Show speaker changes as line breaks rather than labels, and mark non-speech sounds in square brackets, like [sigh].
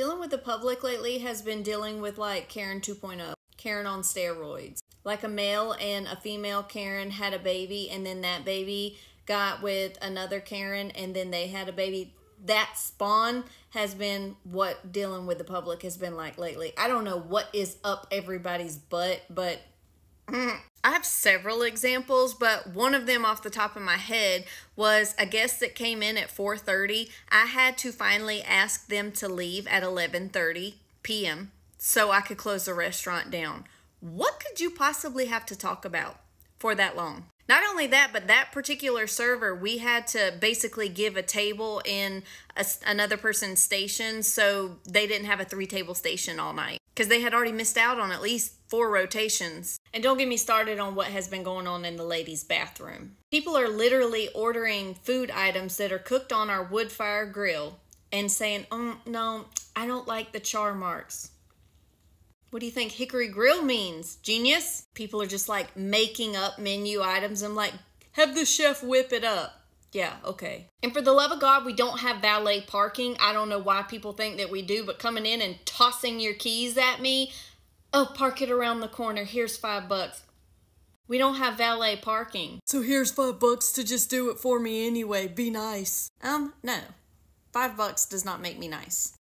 Dealing with the public lately has been dealing with like Karen 2.0, Karen on steroids. Like a male and a female Karen had a baby, and then that baby got with another Karen, and then they had a baby. That spawn has been what dealing with the public has been like lately. I don't know what is up everybody's butt, but [clears throat] I have several examples, but one of them off the top of my head was a guest that came in at 4:30. I had to finally ask them to leave at 11:30 p.m. so I could close the restaurant down. What could you possibly have to talk about for that long? Not only that, but that particular server, we had to basically give a table in a, another person's station so they didn't have a three table station all night because they had already missed out on at least four rotations. And don't get me started on what has been going on in the ladies' bathroom. People are literally ordering food items that are cooked on our wood fire grill and saying, oh, no, I don't like the char marks. What do you think Hickory Grill means? Genius? People are just like making up menu items. I'm like, have the chef whip it up. Yeah, okay. And for the love of God, we don't have valet parking. I don't know why people think that we do, but coming in and tossing your keys at me, oh, park it around the corner. Here's five bucks. We don't have valet parking. So here's five bucks to just do it for me anyway. Be nice. Um, no. Five bucks does not make me nice.